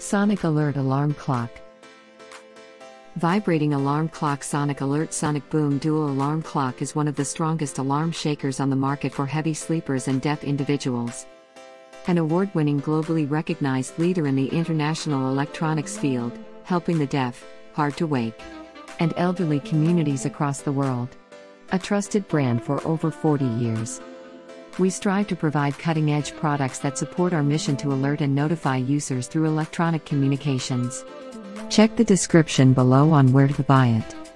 Sonic Alert Alarm Clock. Vibrating alarm clock Sonic Alert Sonic Boom Dual Alarm Clock is one of the strongest alarm shakers on the market for heavy sleepers and deaf individuals. An award winning, globally recognized leader in the international electronics field, helping the deaf, hard to wake, and elderly communities across the world. A trusted brand for over 40 years. We strive to provide cutting edge products that support our mission to alert and notify users through electronic communications. Check the description below on where to buy it.